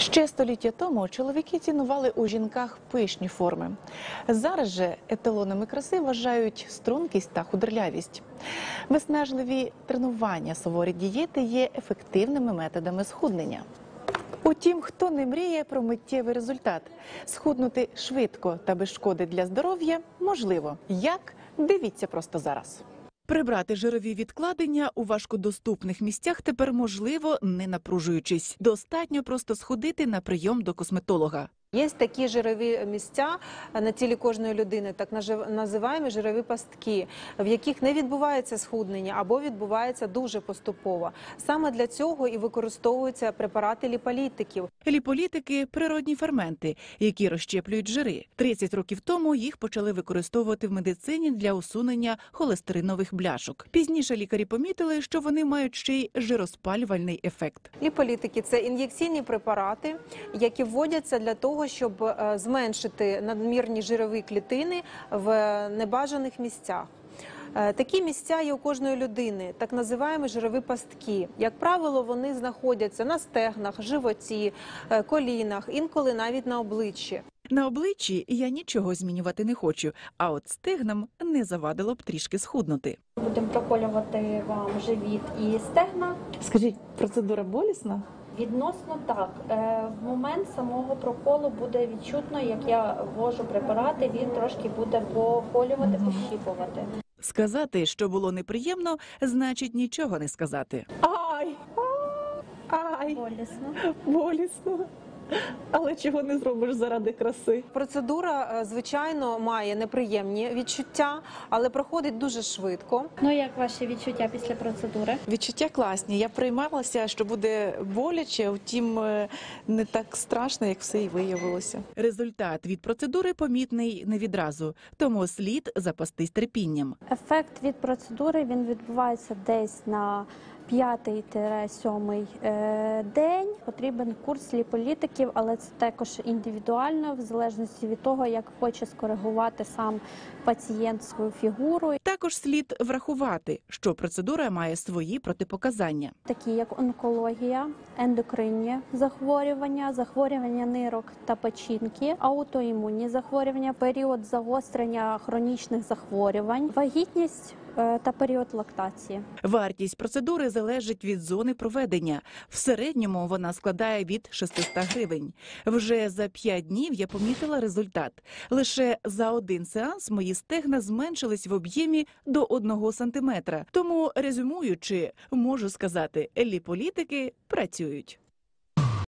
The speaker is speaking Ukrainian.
Ще століття тому чоловіки цінували у жінках пишні форми. Зараз же еталонами краси вважають стрункість та худорлявість. Виснажливі тренування, суворі дієти є ефективними методами схуднення. Утім, хто не мріє про миттєвий результат, схуднути швидко та без шкоди для здоров'я можливо. Як дивіться просто зараз. Прибрати жирові відкладення у важкодоступних місцях тепер можливо, не напружуючись. Достатньо просто сходити на прийом до косметолога. Є такі жирові місця на тілі кожної людини, так називаємо жирові пастки, в яких не відбувається схуднення або відбувається дуже поступово. Саме для цього і використовуються препарати ліполітиків. Ліполітики природні ферменти, які розщеплюють жири. 30 років тому їх почали використовувати в медицині для усунення холестеринових бляшок. Пізніше лікарі помітили, що вони мають ще й жироспалювальний ефект. Ліполітики це ін'єкційні препарати, які вводяться для того, щоб е, зменшити надмірні жирові клітини в небажаних місцях. Е, Такі місця є у кожної людини, так називаємо жирові пастки. Як правило, вони знаходяться на стегнах, животі, е, колінах, інколи навіть на обличчі. На обличчі я нічого змінювати не хочу, а от стегнам не завадило б трішки схуднути. Будемо проколювати вам живіт і стегна. Скажіть, процедура болісна? Відносно так, Е, в момент самого проколу буде відчутно, як я ввожу препарати, він трошки буде поколювати, пощіпувати. Сказати, що було неприємно, значить нічого не сказати. Ай! Ай! Болісно. Болісно. Але чого не зробиш заради краси? Процедура, е, звичайно, має неприємні відчуття, але проходить дуже швидко. Ну як ваші відчуття після процедури? Відчуття класні. Я приймалася, що буде боляче, втім е, не так страшно, як все і виявилося. Результат від процедури помітний не відразу, тому слід запастись терпінням. Ефект від процедури він відбувається десь на 5-7 е, день. Потрібен курс ліполітиків, але це також індивідуально, в залежності від того, як хоче скоригувати сам пацієнт свою фігуру, Також слід врахувати, що процедура має свої протипоказання. такі як онкологія, ендокринні захворювання, захворювання нирок та печінки, аутоімунні захворювання, період загострення хронічних захворювань, вагітність та період лактації. Вартість процедури залежить від зони проведення. В середньому вона складає від 600 гривень. Вже за 5 днів я помітила результат. Лише за один сеанс мої стегна зменшились в об'ємі до 1 сантиметра. Тому, резюмуючи, можу сказати, ліполітики працюють.